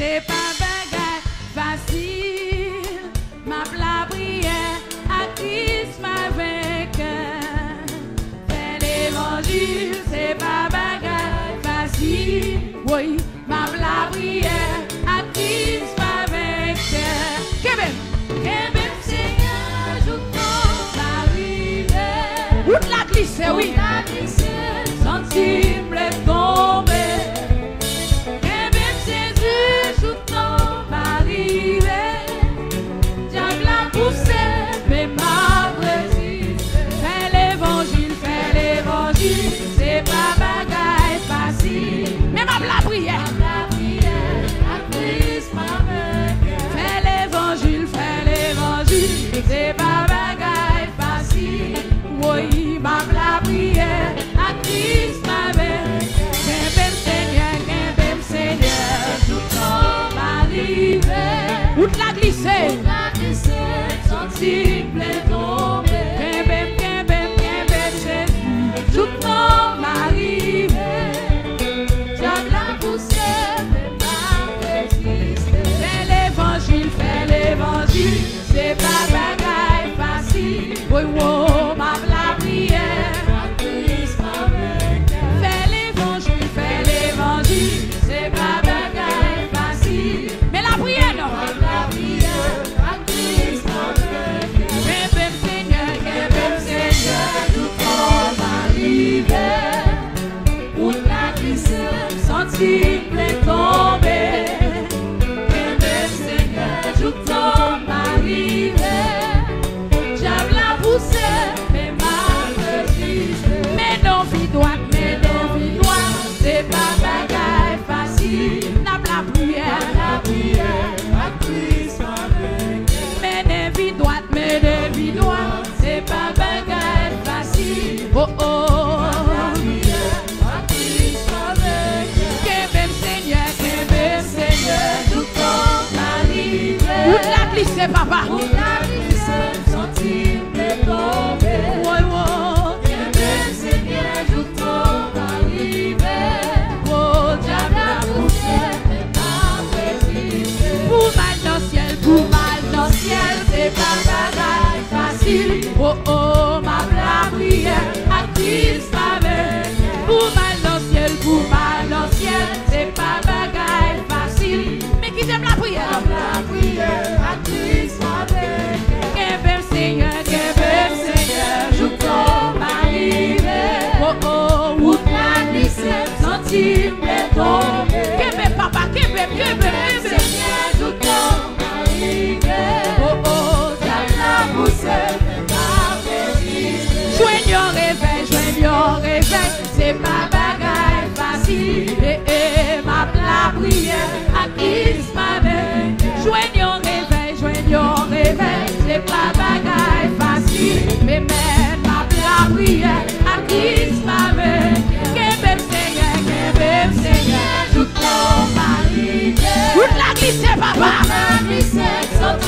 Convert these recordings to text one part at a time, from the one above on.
Te pago. se dizer, papá.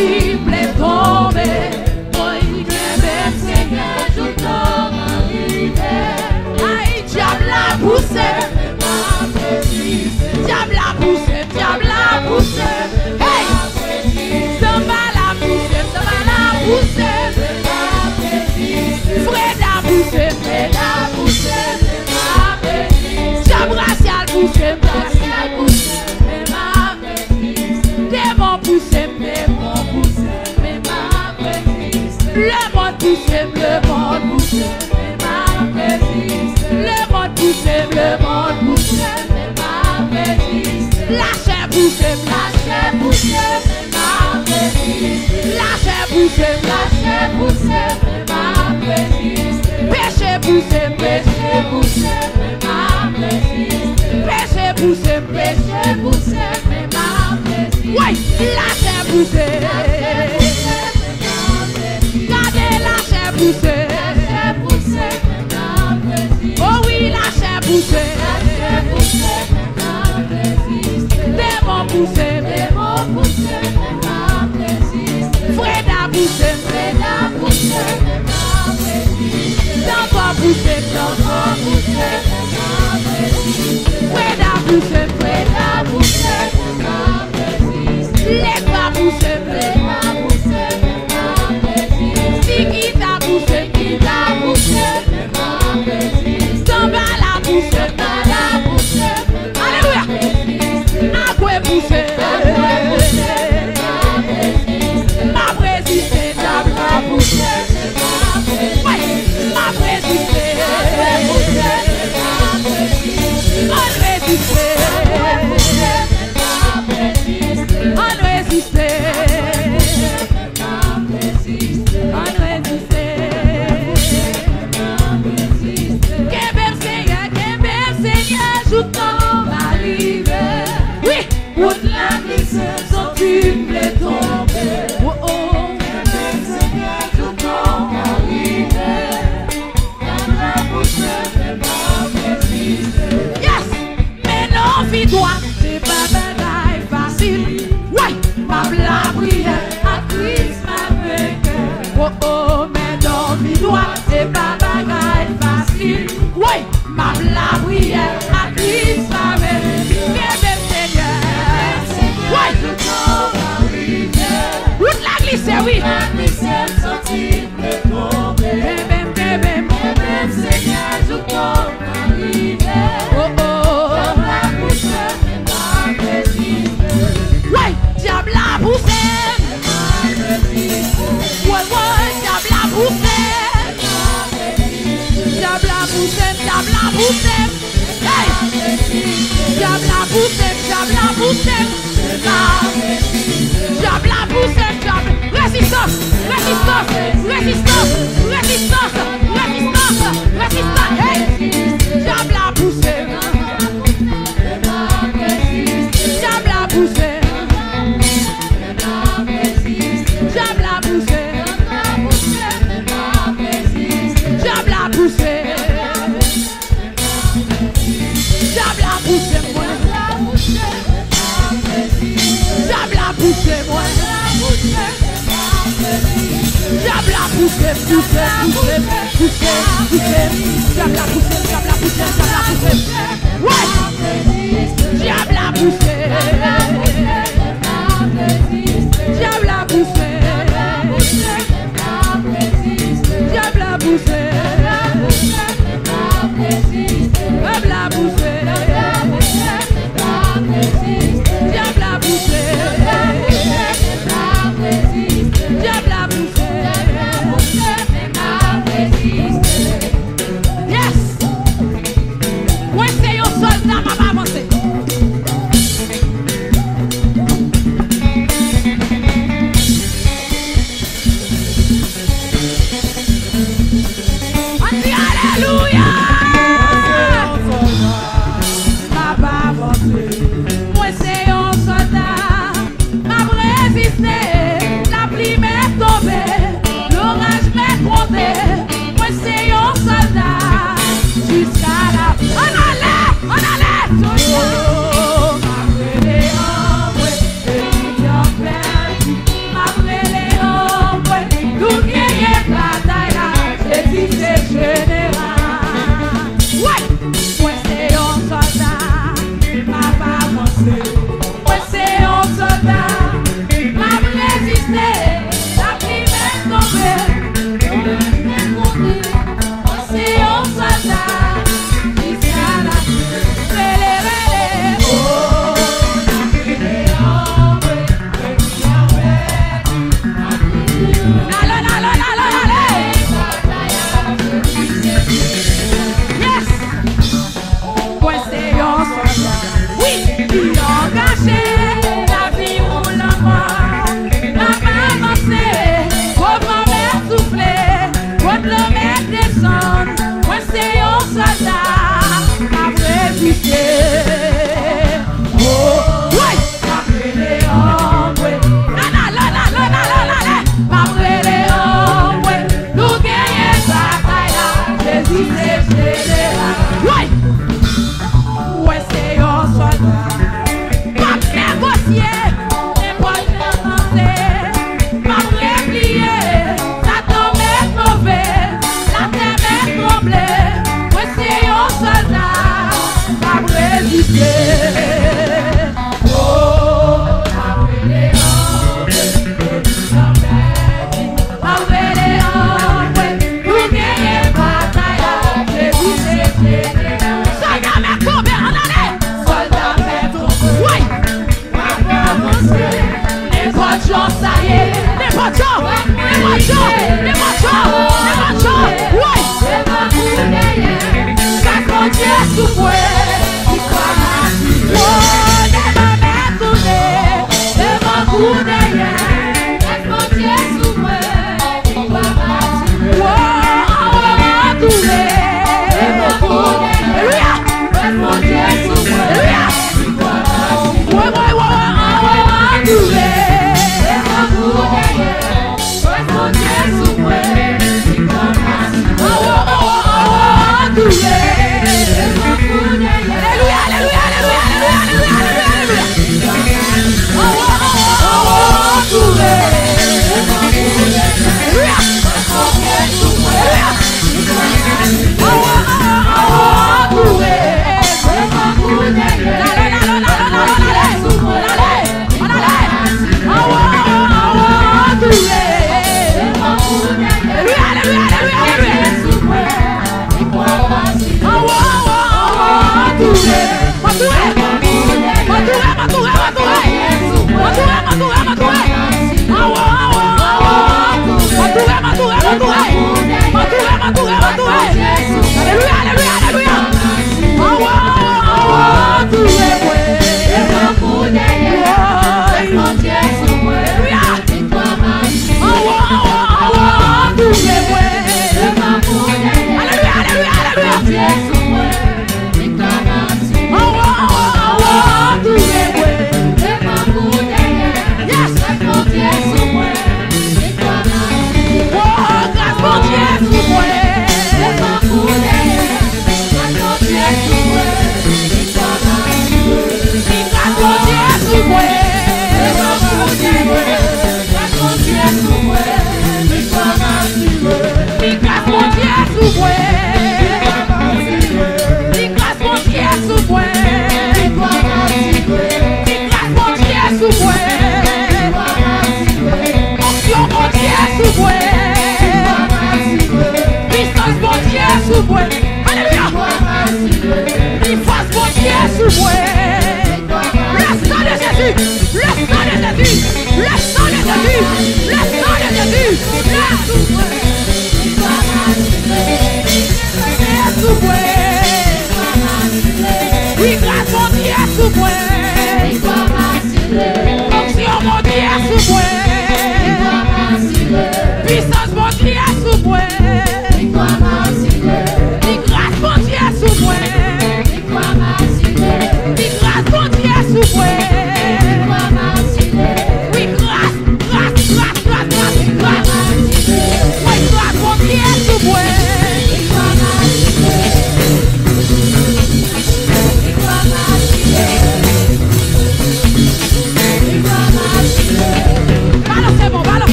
simple come pousse, lâche pousse, ma persiste. Péché pousse, péché pousse, ma persiste. Péché pousse, péché pousse, ma persiste. Ouais, lâche pousse. Gardez lâche pousse. Oh oui, lâche pousse. Lâche pousse, ma persiste. Des bons poussés, des bons poussés. pousse, nan pa pousse, nan pa pousse, pwè nan pousse, pwè nan pousse, lè pa pousse, pwè nan pousse, si ki ta pousse, ki ta pousse, san ba la pousse, ba la pousse, aleluya, akwe pousse, Ma la prière. bousem Jab la bousem, jab la bousem Jab la bousem, jab Resistans, resistans, resistans Resistans, resistans, resistans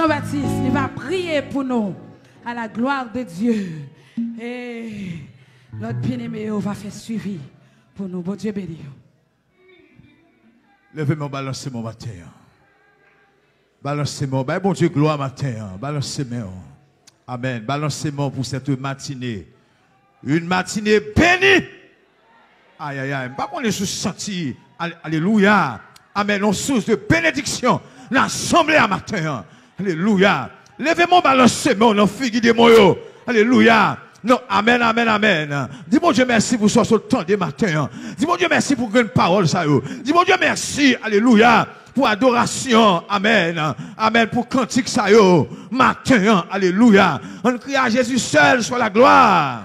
Jean-Baptiste, il va prier pour nous à la gloire de Dieu. Et notre bien-aimé va faire suivi pour nous. Bon Dieu béni. Levez-moi, balancez mon matin. Balancez-moi. Ben, bon Dieu, gloire matin. Balancez-moi. Amen. Balancez-moi pour cette matinée. Une matinée bénie. Aïe, aïe, aïe. Pas qu'on est senti. Alléluia. Amen. On source de bénédiction. L'assemblée à matin. Alléluia. Levez-moi, balancez-moi. On figue de moi. Alléluia. Non, amen, amen, amen. Dis-moi Dieu merci pour ce temps de matin. Dis-moi Dieu merci pour une parole, ça. Dis-moi Dieu merci, alléluia, pour adoration, amen. Amen, pour cantique, ça, matin, alléluia. On crie à Jésus seul soit la gloire.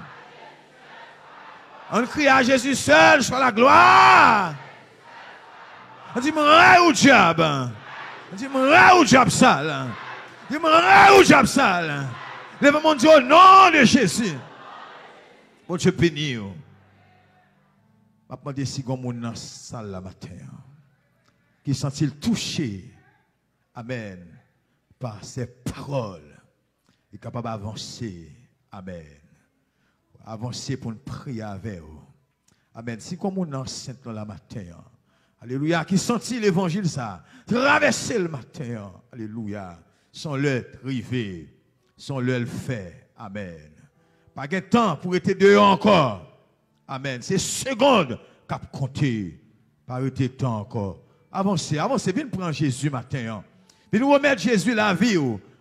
On crie à Jésus seul soit la gloire. On dit, moi, au diable? On dit, moi, au diable sale? Dis-moi, au diable sale. Lève mon Dieu au nom de Jésus. Bon Dieu béni. Je demander si vous dans la la matin. Qui sont-ils touchés? Amen. Par ces paroles. est capable d'avancer. Amen. Avancer pour une prière avec vous. Amen. Si comme on enceinte dans la matin. Alléluia. Qui sentit l'évangile ça? Traverser le matin. Alléluia. Sans le privé son le fait. Amen. Pas de temps pour être dehors encore. Amen. C'est seconde cap compter. Pas de temps encore. Avancez, avancez. Viens prendre Jésus matin. Viens nous remettre Jésus la vie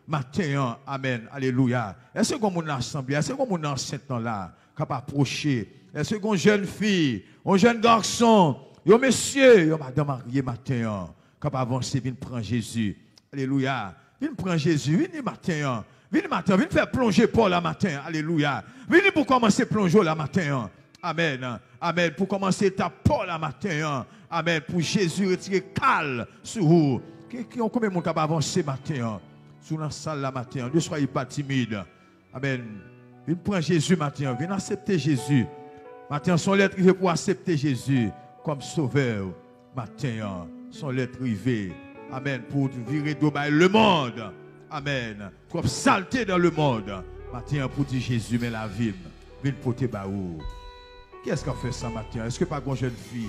matin. Amen. Alléluia. Est-ce qu'on mon assemblée, est-ce qu'on mon enceinte là, capable approcher? Est-ce qu'on jeune fille, un jeune garçon, un monsieur, un madame mariée matin, capable avancer, viens prendre Jésus. Alléluia. Viens prendre Jésus, viens matin. Venez matin, venez faire plonger Paul la matin. Alléluia. Venez pour commencer plonger la matin. Amen. Amen. Pour commencer ta Paul la matin. Amen. Pour Jésus retirer calme sur vous. Combien de monde capable avancer matin? Sous la salle la matin. Ne soyez pas timide. Amen. Venez prendre Jésus matin. Venez accepter Jésus. Matin, son lettre privée pour accepter Jésus comme sauveur. Matin, son lettre privée. Amen. Pour virer le monde. Amen. Trop saleté dans le monde. Matin, pour dire Jésus, mais la vie, vient porter baou. Qu'est-ce qu'on fait ça matin? Est-ce que pas une jeune fille,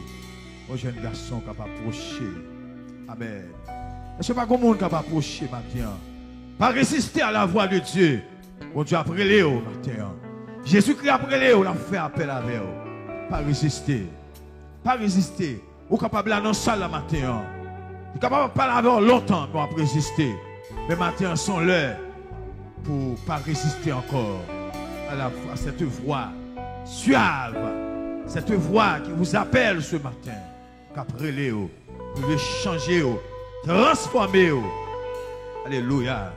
un jeune garçon qui va approcher? Amen. Est-ce que pas un monde qui va approcher matin? Pas résister à la voix de Dieu. Bon Dieu après Léo matin. Jésus-Christ après Léo, a fait appel à vous. Pas résister. Pas résister. Ou capable d'annoncer la matin. Vous capable de parler avec longtemps pour résister. Mais maintenant, sont là pour ne pas résister encore à, cette voix suave, cette voix qui vous appelle ce matin, vous changer, transformer. Alléluia.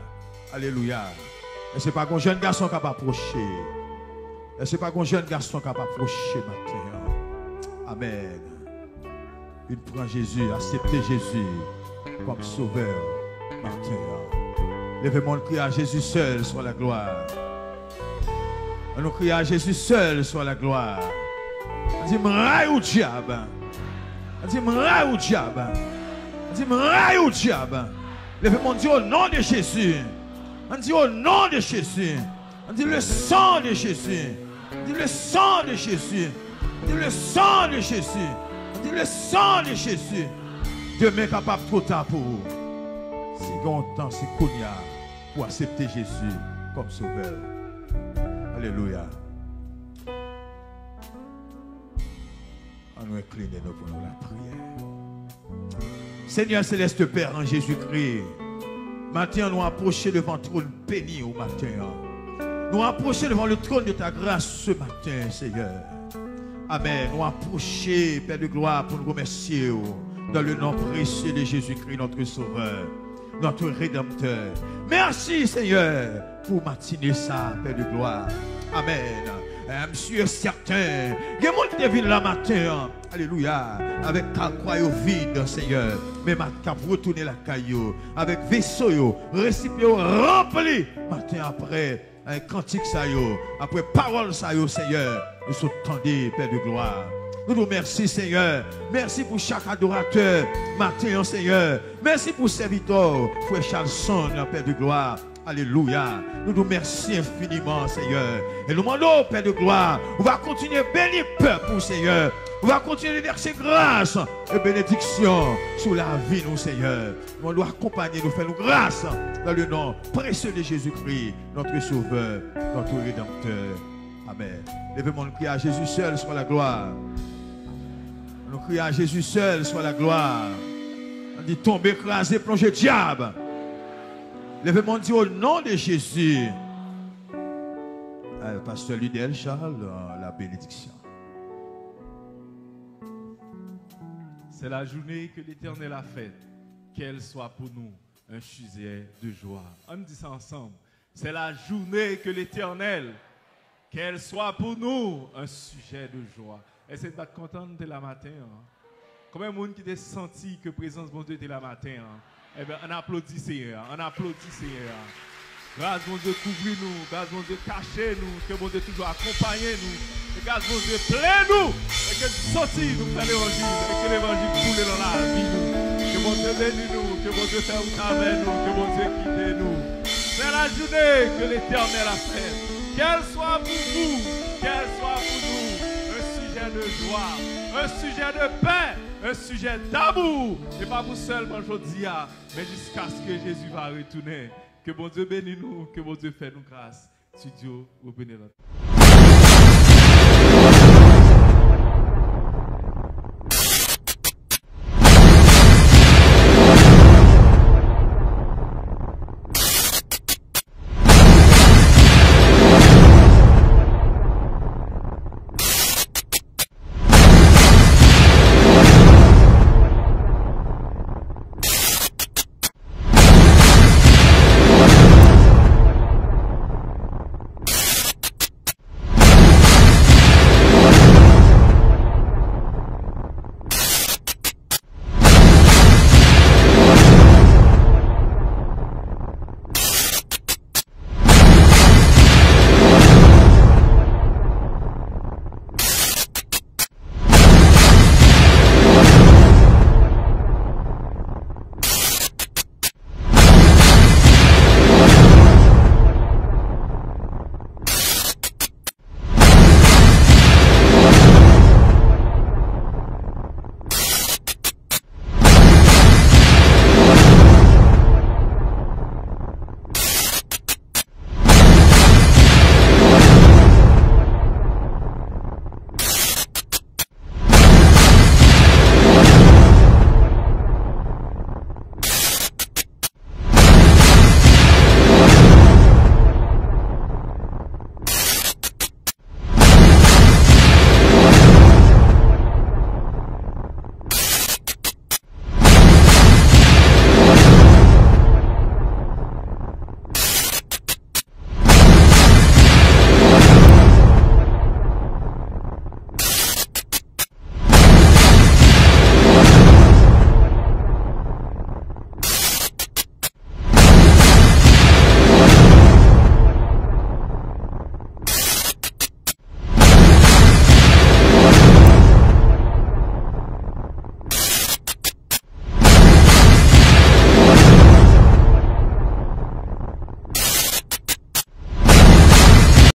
Alléluia. Et ce n'est pas un jeune garçon qui va approcher. Et ce n'est pas un jeune garçon qui va approcher matin. Amen. Il prend Jésus, accepter Jésus comme sauveur matin. Levez-moi, on crie à Jésus seul soit la gloire. On nous crie à Jésus seul soit la gloire. On dit, m'raille ou diable. On dit, m'raille ou diable. On dit, m'raille ou diable. Levez-moi, on dit au nom de Jésus. On dit au nom de Jésus. On dit le sang de Jésus. On le sang de Jésus. On le sang de Jésus. Le sang de Jésus. Dieu m'est capable trop tard pour vous. Si longtemps, c'est Kounia pour accepter Jésus comme sauveur. Alléluia. On nous incline nous la prière. Seigneur Céleste Père en Jésus-Christ, maintenant nous approchons devant le trône béni au matin. Nous approchons devant le trône de ta grâce ce matin, Seigneur. Amen. Nous approchons, Père de gloire, pour nous remercier dans le nom précieux de Jésus-Christ, notre Sauveur notre Rédempteur. Merci Seigneur pour matinée ça, Père de gloire. Amen. Monsieur certain, il y a la matin, alléluia, avec ta croix vide, Seigneur, mais ma retourner la caillou, avec vaisseau, récipient rempli, matin après, cantique ça après parole ça Seigneur, nous sommes tendus, Père de gloire. Nous nous remercions, Seigneur. Merci pour chaque adorateur, matin, Seigneur. Merci pour serviteur, frère Charlson, Père de gloire. Alléluia. Nous nous remercions infiniment, Seigneur. Et nous demandons, Père de gloire, on va continuer à bénir peuple, Seigneur. On va continuer à verser grâce et bénédiction sur la vie, nous, Seigneur. On doit accompagner, nous faire nous grâce dans le nom précieux de Jésus-Christ, notre Sauveur, notre Rédempteur. Amen. Levez-moi, nous à Jésus seul soit la gloire. Nous crions à Jésus seul soit la gloire. On dit tomber, écraser, plonger, diable. Levez-moi, dit au nom de Jésus. Euh, Pasteur Ludel Charles, euh, la bénédiction. C'est la journée que l'Éternel a faite. Qu'elle soit pour nous un sujet de joie. On dit ça ensemble. C'est la journée que l'Éternel, qu'elle soit pour nous un sujet de joie. Et c'est pas content de la matin. Hein? Combien de monde qui a senti que présence de Dieu était la matin? Hein? Eh bien, on applaudit Seigneur. On applaudit Seigneur. Grâce mon Dieu, couvrez-nous. Grâce mon Dieu, cachez-nous. Que mon Dieu toujours accompagne nous. Et grâce mon Dieu, plaît-nous. Et que sorti nous faire l'évangile. Et que l'évangile coule dans la vie nous. Que mon Dieu bénisse nous. Que mon Dieu fait avec nous. Que mon Dieu quitte nous. C'est la journée que l'éternel a faite. Qu'elle soit pour vous. Qu'elle soit pour nous. Un sujet de joie. Un sujet de paix un sujet d'amour. Et pas vous seulement aujourd'hui, mais jusqu'à ce que Jésus va retourner. Que bon Dieu bénisse nous, que bon Dieu fait nous grâce. Studio, vous bénissez